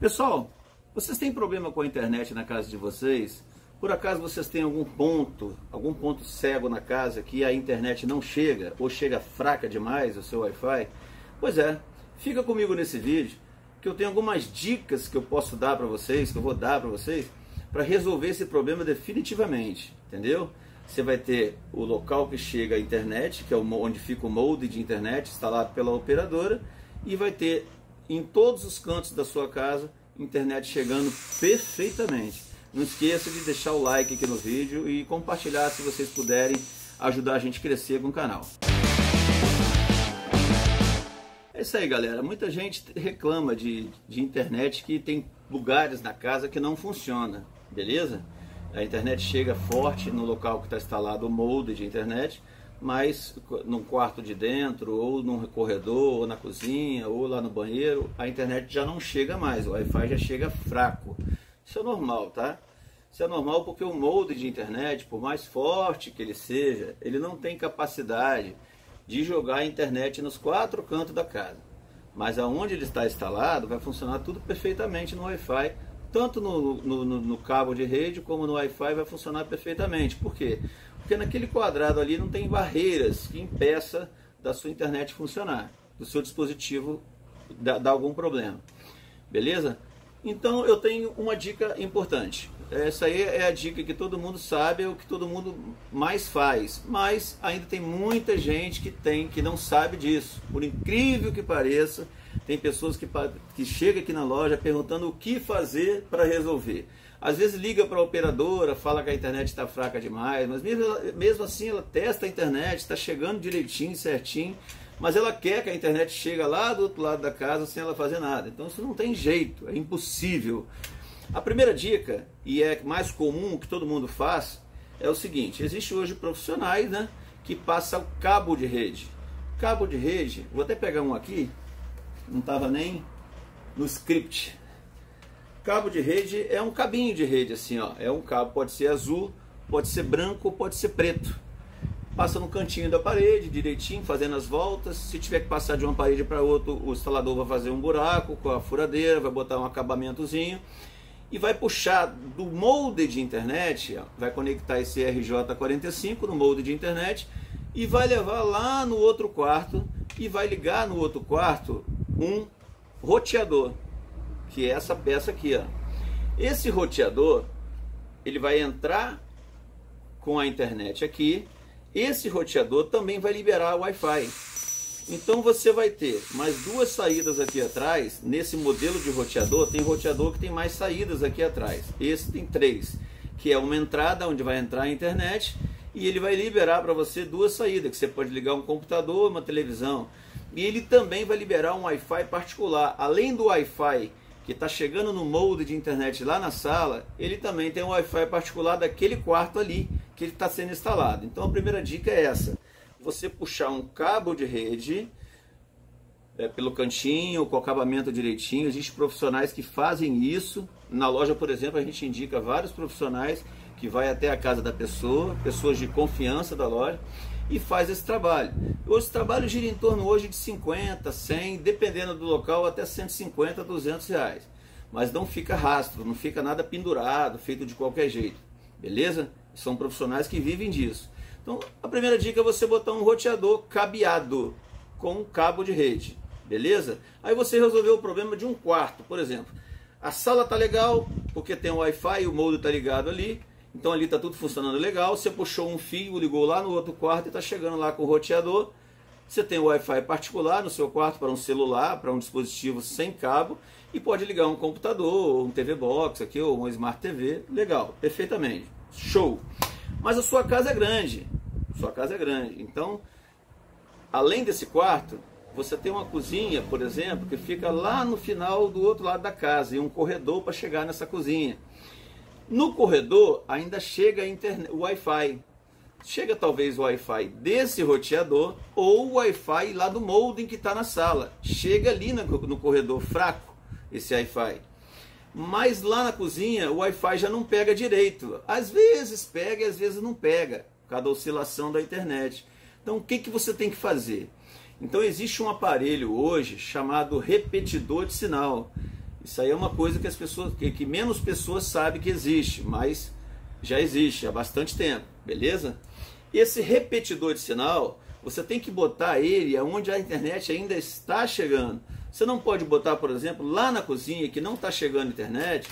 Pessoal, vocês têm problema com a internet na casa de vocês? Por acaso vocês têm algum ponto, algum ponto cego na casa que a internet não chega ou chega fraca demais o seu Wi-Fi? Pois é, fica comigo nesse vídeo que eu tenho algumas dicas que eu posso dar para vocês, que eu vou dar para vocês, para resolver esse problema definitivamente, entendeu? Você vai ter o local que chega a internet, que é onde fica o molde de internet instalado pela operadora, e vai ter em todos os cantos da sua casa, internet chegando perfeitamente. Não esqueça de deixar o like aqui no vídeo e compartilhar se vocês puderem ajudar a gente a crescer com o canal. É isso aí, galera. Muita gente reclama de, de internet que tem lugares na casa que não funciona, beleza? A internet chega forte no local que está instalado o molde de internet, mas num quarto de dentro, ou num corredor, ou na cozinha, ou lá no banheiro, a internet já não chega mais, o Wi-Fi já chega fraco. Isso é normal, tá? Isso é normal porque o molde de internet, por mais forte que ele seja, ele não tem capacidade de jogar a internet nos quatro cantos da casa. Mas aonde ele está instalado, vai funcionar tudo perfeitamente no Wi-Fi, tanto no, no, no, cabo de rede como no Wi-Fi vai funcionar perfeitamente. Por quê? Porque naquele quadrado ali não tem barreiras que impeça da sua internet funcionar, do seu dispositivo dar algum problema. Beleza? Então eu tenho uma dica importante. Essa aí é a dica que todo mundo sabe, é o que todo mundo mais faz. Mas ainda tem muita gente que tem, que não sabe disso. Por incrível que pareça, tem pessoas que, que chegam aqui na loja perguntando o que fazer para resolver. Às vezes liga para a operadora, fala que a internet está fraca demais, mas mesmo, mesmo assim ela testa a internet, está chegando direitinho, certinho, mas ela quer que a internet chegue lá do outro lado da casa sem ela fazer nada. Então isso não tem jeito, é impossível. A primeira dica, e é mais comum que todo mundo faz, é o seguinte: existe hoje profissionais né, que passam cabo de rede. Cabo de rede, vou até pegar um aqui, não estava nem no script. Cabo de rede é um cabinho de rede, assim, ó. É um cabo, pode ser azul, pode ser branco, pode ser preto. Passa no cantinho da parede, direitinho, fazendo as voltas. Se tiver que passar de uma parede para outra, o instalador vai fazer um buraco com a furadeira, vai botar um acabamentozinho e vai puxar do molde de internet, ó, vai conectar esse RJ45 no molde de internet e vai levar lá no outro quarto e vai ligar no outro quarto um roteador que é essa peça aqui, ó. Esse roteador, ele vai entrar com a internet aqui. Esse roteador também vai liberar o Wi-Fi. Então você vai ter mais duas saídas aqui atrás. Nesse modelo de roteador, tem roteador que tem mais saídas aqui atrás. Esse tem três, que é uma entrada onde vai entrar a internet e ele vai liberar para você duas saídas, que você pode ligar um computador, uma televisão. E ele também vai liberar um Wi-Fi particular. Além do Wi-Fi que está chegando no molde de internet lá na sala, ele também tem um Wi-Fi particular daquele quarto ali que ele está sendo instalado. Então a primeira dica é essa: você puxar um cabo de rede é, pelo cantinho, com o acabamento direitinho. Existem profissionais que fazem isso. Na loja, por exemplo, a gente indica vários profissionais que vai até a casa da pessoa, pessoas de confiança da loja e faz esse trabalho. Os trabalhos giram em torno hoje de 50, 100, dependendo do local, até 150, 200 reais. Mas não fica rastro, não fica nada pendurado, feito de qualquer jeito. Beleza? São profissionais que vivem disso. Então, a primeira dica é você botar um roteador cabeado com um cabo de rede. Beleza? Aí você resolveu o problema de um quarto, por exemplo. A sala tá legal, porque tem o Wi-Fi, o molde tá ligado ali. Então ali está tudo funcionando legal. Você puxou um fio, ligou lá no outro quarto e está chegando lá com o roteador. Você tem o Wi-Fi particular no seu quarto para um celular, para um dispositivo sem cabo e pode ligar um computador, um TV Box aqui ou uma Smart TV. Legal, perfeitamente. Show. Mas a sua casa é grande. Sua casa é grande. Então, além desse quarto, você tem uma cozinha, por exemplo, que fica lá no final do outro lado da casa e um corredor para chegar nessa cozinha. No corredor ainda chega o Wi-Fi. Chega talvez o Wi-Fi desse roteador ou o Wi-Fi lá do modem que está na sala. Chega ali no, corredor fraco esse Wi-Fi. Mas lá na cozinha o Wi-Fi já não pega direito. Às vezes pega e às vezes não pega, por causa da oscilação da internet. Então o que, que você tem que fazer? Então existe um aparelho hoje chamado repetidor de sinal. Isso aí é uma coisa que as pessoas, que, que menos pessoas sabem que existe, mas já existe há bastante tempo, beleza? Esse repetidor de sinal, você tem que botar ele aonde a internet ainda está chegando. Você não pode botar, por exemplo, lá na cozinha que não está chegando internet,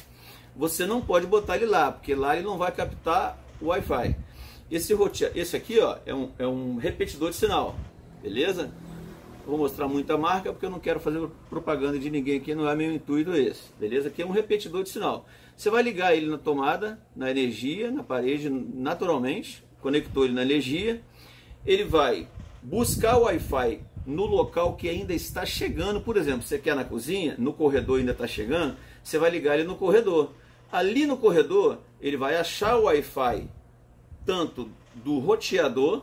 você não pode botar ele lá, porque lá ele não vai captar o Wi-Fi. Esse, esse aqui ó, é, um, é um repetidor de sinal, beleza? Vou mostrar muita marca porque eu não quero fazer propaganda de ninguém aqui, não é meu intuito esse, beleza? Aqui é um repetidor de sinal. Você vai ligar ele na tomada, na energia, na parede, naturalmente, conectou ele na energia, ele vai buscar o Wi-Fi no local que ainda está chegando, por exemplo, você quer na cozinha, no corredor ainda está chegando, você vai ligar ele no corredor. Ali no corredor, ele vai achar o Wi-Fi tanto do roteador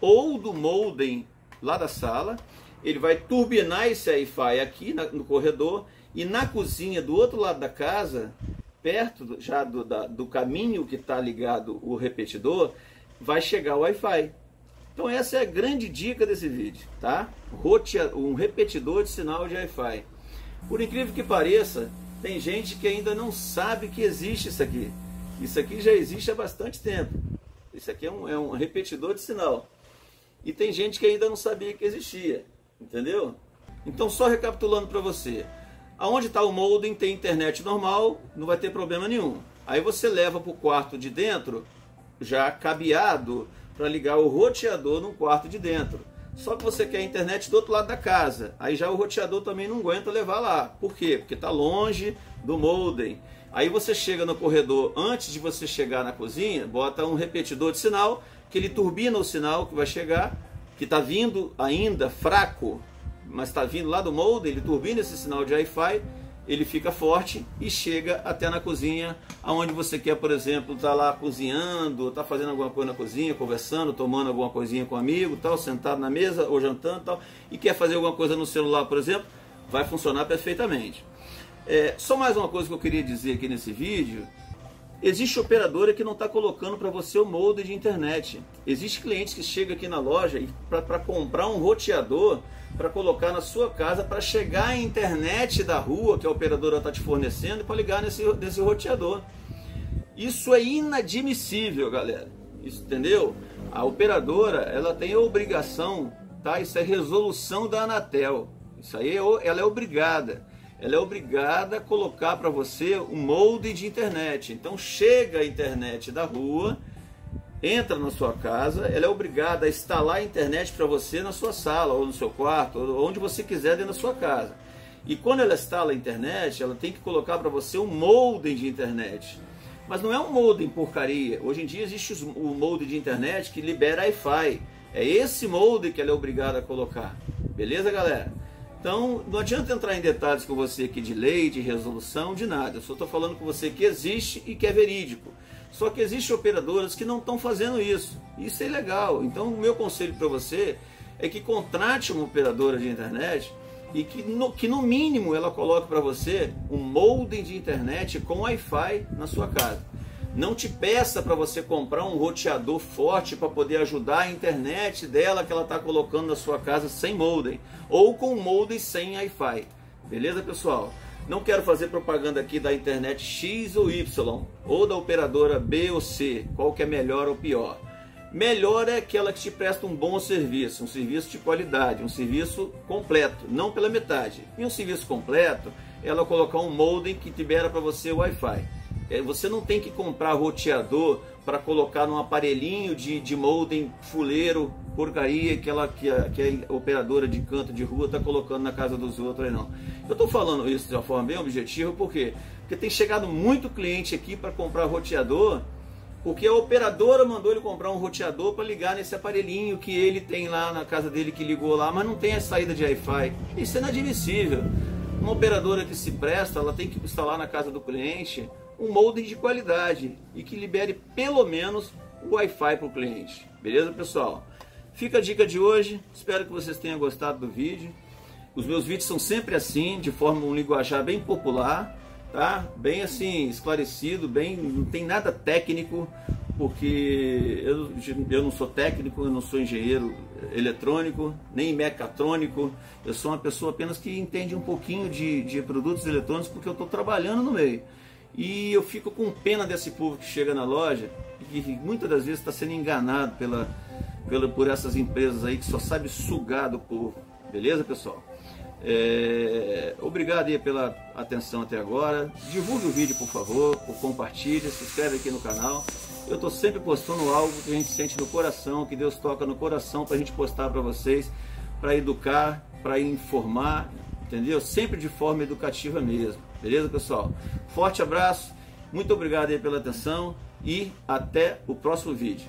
ou do modem lá da sala. Ele vai turbinar esse Wi-Fi aqui no corredor e na cozinha do outro lado da casa, perto já do, da, do caminho que está ligado o repetidor, vai chegar o Wi-Fi. Então essa é a grande dica desse vídeo, tá? Um repetidor de sinal de Wi-Fi. Por incrível que pareça, tem gente que ainda não sabe que existe isso aqui. Isso aqui já existe há bastante tempo. Isso aqui é um, é um repetidor de sinal. E tem gente que ainda não sabia que existia. Entendeu? Então, só recapitulando para você. Aonde está o modem tem internet normal, não vai ter problema nenhum. Aí você leva para o quarto de dentro, já cabeado, para ligar o roteador no quarto de dentro. Só que você quer a internet do outro lado da casa. Aí já o roteador também não aguenta levar lá. Por quê? Porque está longe do modem. Aí você chega no corredor, antes de você chegar na cozinha, bota um repetidor de sinal, que ele turbina o sinal que vai chegar, que está vindo ainda fraco, mas está vindo lá do modem, ele turbina esse sinal de Wi-Fi ele fica forte e chega até na cozinha, aonde você quer, por exemplo, estar tá lá cozinhando, estar tá fazendo alguma coisa na cozinha, conversando, tomando alguma coisinha com um amigo, tal, sentado na mesa ou jantando, tal, e quer fazer alguma coisa no celular, por exemplo, vai funcionar perfeitamente. É, só mais uma coisa que eu queria dizer aqui nesse vídeo. Existe operadora que não está colocando para você o molde de internet. Existe cliente que chega aqui na loja para comprar um roteador para colocar na sua casa para chegar à internet da rua que a operadora está te fornecendo para ligar nesse, nesse roteador. Isso é inadmissível, galera. Isso, entendeu? A operadora ela tem a obrigação, tá? Isso é resolução da Anatel. Isso aí é, ela é obrigada. Ela é obrigada a colocar para você um molde de internet. Então chega a internet da rua entra na sua casa, ela é obrigada a instalar a internet para você na sua sala, ou no seu quarto, ou onde você quiser dentro da sua casa. E quando ela instala a internet, ela tem que colocar para você um modem de internet. Mas não é um modem porcaria. Hoje em dia existe o modem de internet que libera Wi-Fi. É esse modem que ela é obrigada a colocar. Beleza, galera? Então, não adianta entrar em detalhes com você aqui de lei, de resolução, de nada. Eu só estou falando com você que existe e que é verídico. Só que existem operadoras que não estão fazendo isso. Isso é ilegal. Então, o meu conselho para você é que contrate uma operadora de internet e que no, que no mínimo ela coloque para você um modem de internet com Wi-Fi na sua casa. Não te peça para você comprar um roteador forte para poder ajudar a internet dela que ela está colocando na sua casa sem modem ou com modem sem Wi-Fi. Beleza, pessoal? Não quero fazer propaganda aqui da internet X ou Y, ou da operadora B ou C, qual que é melhor ou pior. Melhor é aquela que te presta um bom serviço, um serviço de qualidade, um serviço completo, não pela metade. E um serviço completo, ela colocar um modem que libera para você o Wi-Fi. É, você não tem que comprar roteador para colocar num aparelhinho de, de modem fuleiro, porcaria que, ela, que, a, que a operadora de canto de rua está colocando na casa dos outros. Não. Eu estou falando isso de uma forma bem objetiva, por quê? Porque tem chegado muito cliente aqui para comprar roteador, porque a operadora mandou ele comprar um roteador para ligar nesse aparelhinho que ele tem lá na casa dele que ligou lá, mas não tem a saída de Wi-Fi. Isso é inadmissível. Uma operadora que se presta, ela tem que instalar na casa do cliente um modem de qualidade e que libere pelo menos o Wi-Fi para o cliente. Beleza, pessoal? Fica a dica de hoje. Espero que vocês tenham gostado do vídeo. Os meus vídeos são sempre assim, de forma um linguajar bem popular, tá? Bem assim esclarecido, bem não tem nada técnico. porque eu, eu não sou técnico, eu não sou engenheiro eletrônico, nem mecatrônico, eu sou uma pessoa apenas que entende um pouquinho de, de produtos eletrônicos porque eu estou trabalhando no meio. E eu fico com pena desse povo que chega na loja e que muitas das vezes está sendo enganado pela, pela, por essas empresas aí que só sabe sugar do povo. Beleza, pessoal? É, obrigado aí pela atenção até agora. Divulgue o vídeo, por favor, ou compartilhe, se inscreve aqui no canal. Eu estou sempre postando algo que a gente sente no coração, que Deus toca no coração para a gente postar para vocês, para educar, para informar, entendeu? Sempre de forma educativa mesmo. Beleza, pessoal? Forte abraço, muito obrigado aí pela atenção e até o próximo vídeo.